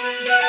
Yeah.